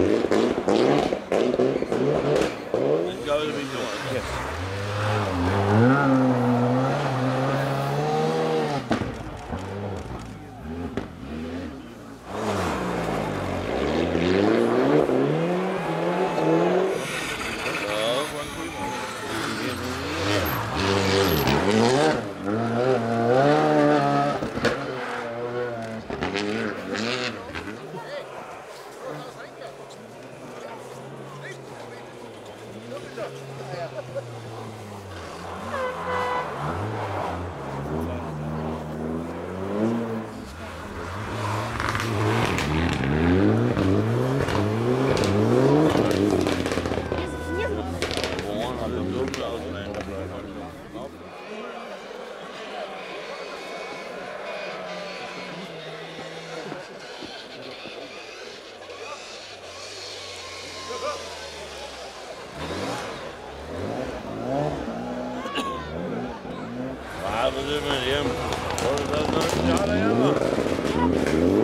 um, ¿Qué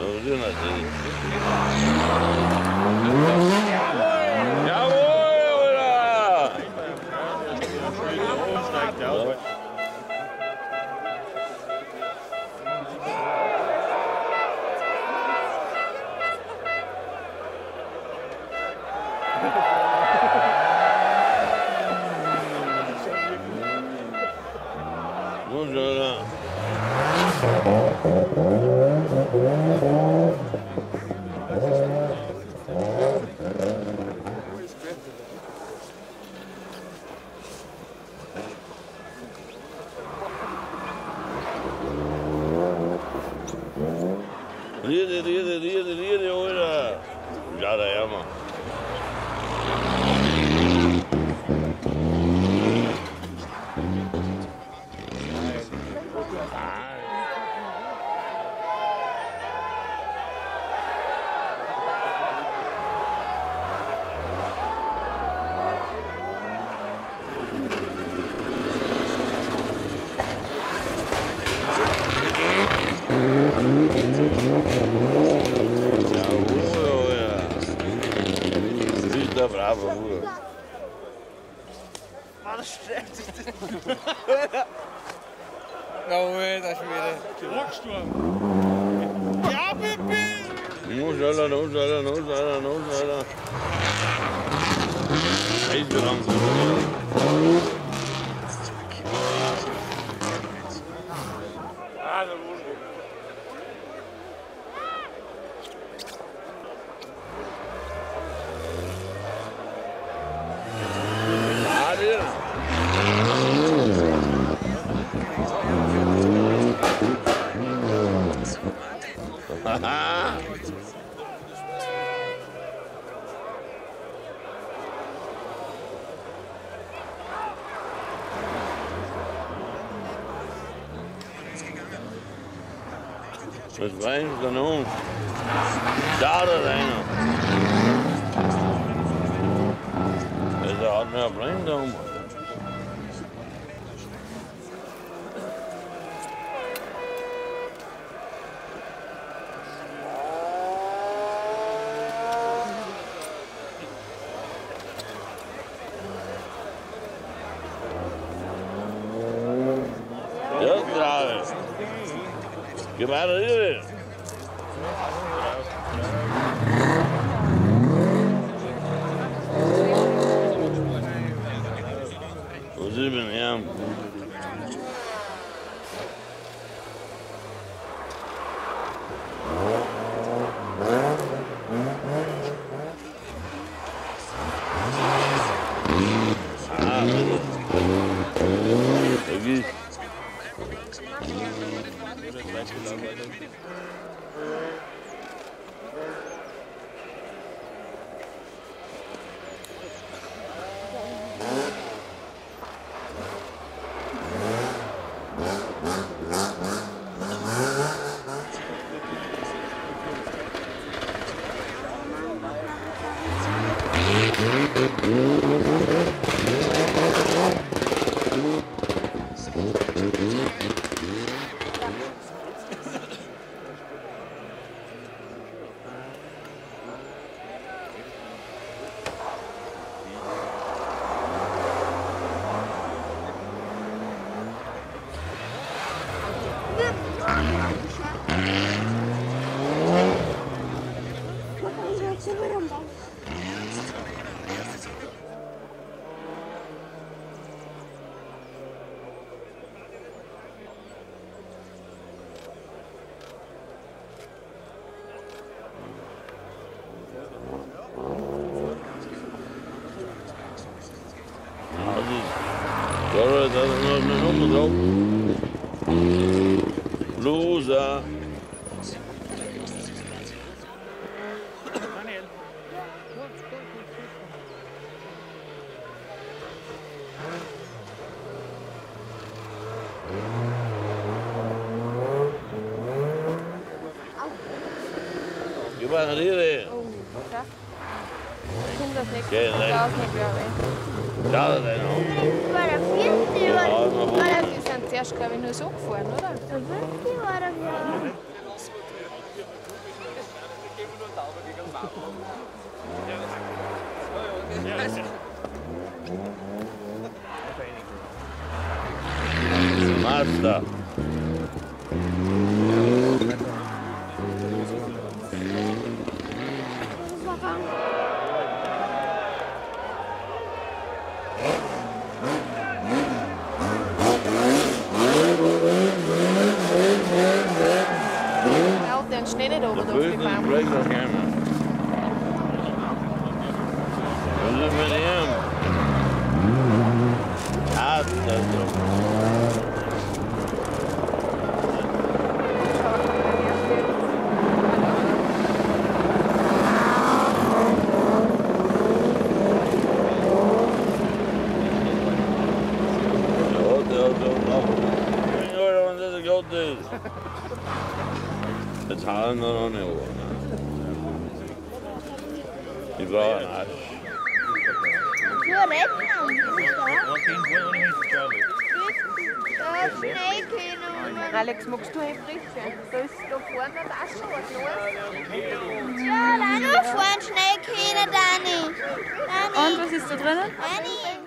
Öldün hadi. Ya la llama. Ja, hoor, ja. Strekt het. Nou, weet als je weer. Rockstorm. Ja, Pippi! No sala, no sala, no sala, no sala. Hij is Mit Wein dann um. Da da einer. Der hat mir ein Problem. Get out of here. Yeah? Beispiel arbeitet. Thank Segura um me, no, no, no. Loser. Rede. Oh, ja. Kindersnick. Ja, nein. Ja, Snick, ja, weh. Ja, das ist ein Auto. War der vierte Ja, oder noch Ah, ja, die sind zuerst, glaube ich, nur so gefahren, oder? der fünfte war der vierte? Mazda. Auto den Schnee nicht oben drauf Bösen 아, 진짜 힘들어. 잘하는 건 아니고 이거 안 하시. 그거 랩 Alex, magst du Hefritzchen? Da ist da vorne ein schon was los. Ja, da ist fahren, Schneekähne, Dani. Dani. Und was ist da drinnen? Dani.